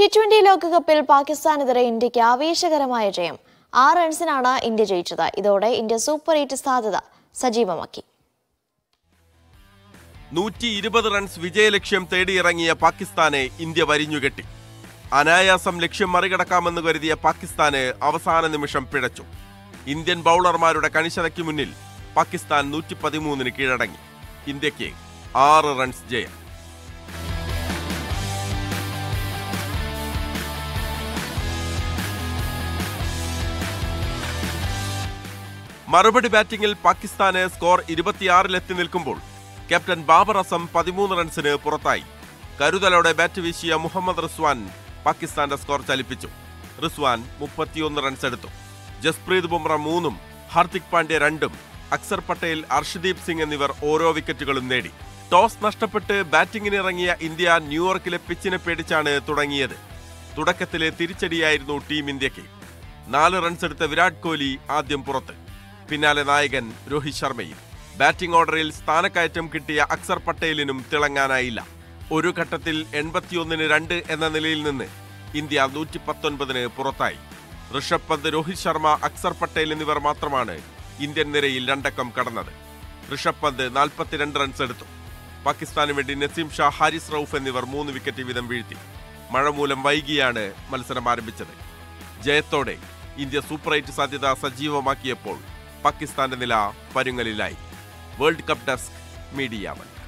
T twenty ലോകകപ്പിൽ പാകിസ്ഥാനെതിരെ ഇന്ത്യയ്ക്ക് ആവേശകരമായ ജയം. ആറ് റൺസിനാണ് ഇന്ത്യ ജയിച്ചത്. ഇതോടെ ഇന്ത്യ സൂപ്പർ എയ്റ്റ് സാധ്യത സജീവമാക്കി. നൂറ്റി ഇരുപത് റൺസ് വിജയലക്ഷ്യം തേടിയിറങ്ങിയ പാകിസ്ഥാനെ ഇന്ത്യ വരിഞ്ഞുകെട്ടി. അനായാസം ലക്ഷ്യം മറികടക്കാമെന്ന് കരുതിയ പാകിസ്ഥാന് അവസാന നിമിഷം പിഴച്ചു. ഇന്ത്യൻ ബൗളർമാരുടെ കണിശതയ്ക്ക് മുന്നിൽ പാകിസ്ഥാൻ നൂറ്റി പതിമൂന്നിന് കീഴടങ്ങി. ഇന്ത്യയ്ക്ക് ആറ് റൺസ് ജയം. മറുപടി ബാറ്റിംഗിൽ പാകിസ്ഥാന് സ്കോർ ഇരുപത്തിയാറിലെത്തി നിൽക്കുമ്പോൾ ക്യാപ്റ്റൻ ബാബർ അസം പതിമൂന്ന് റൺസിന് പുറത്തായി. കരുതലോടെ ബാറ്റ് വീശിയ മുഹമ്മദ് റിസ്വാൻ പാകിസ്ഥാന്റെ സ്കോർ ചലിപ്പിച്ചു. റിസ്വാൻ മുപ്പത്തിയൊന്ന് റൺസ് എടുത്തു. ജസ്പ്രീത് ബുംറ മൂന്നും ഹാർദിക് പാണ്ഡ്യ രണ്ടും അക്സർ പട്ടേൽ അർഷദീപ് സിംഗ് എന്നിവർ ഓരോ വിക്കറ്റുകളും നേടി. ടോസ് നഷ്ടപ്പെട്ട് ബാറ്റിംഗിനിറങ്ങിയ ഇന്ത്യ ന്യൂയോർക്കിലെ പിച്ചിനെ പേടിച്ചാണ് തുടങ്ങിയത്. തുടക്കത്തിലെ തിരിച്ചടിയായിരുന്നു ടീം ഇന്ത്യയ്ക്ക്. നാല് റൺസ് എടുത്ത വിരാട് കോഹ്ലി ആദ്യം പുറത്ത്. പിന്നാലെ നായകൻ രോഹിത് ശർമ്മയും. ബാറ്റിംഗ് ഓർഡറിൽ സ്ഥാനക്കയറ്റം കിട്ടിയ അക്സർ പട്ടേലിനും തിളങ്ങാനായില്ല. ഒരു ഘട്ടത്തിൽ എൺപത്തിയൊന്നിന് രണ്ട് എന്ന നിലയിൽ നിന്ന് ഇന്ത്യ നൂറ്റി പത്തൊൻപതിന് പുറത്തായി. ഋഷഭ് പന്ത് രോഹിത് ശർമ്മ അക്സർ പട്ടേൽ എന്നിവർ മാത്രമാണ് ഇന്ത്യൻ നിരയിൽ രണ്ടക്കം കടന്നത്. ഋഷഭ് പന്ത് നാൽപ്പത്തിരണ്ട് റൺസ് എടുത്തു. പാകിസ്ഥാന് വേണ്ടി നസീം ഷാ ഹാരിസ് റൌഫ് എന്നിവർ മൂന്ന് വിക്കറ്റ് വീതം വീഴ്ത്തി. മഴ മൂലം വൈകിയാണ് മത്സരം ആരംഭിച്ചത്. ജയത്തോടെ ഇന്ത്യ സൂപ്പർ എയ്റ്റ് സാധ്യത സജീവമാക്കിയപ്പോൾ പാകിസ്ഥാന്റെ നില പരുങ്ങലിലായി. World cup desk media one.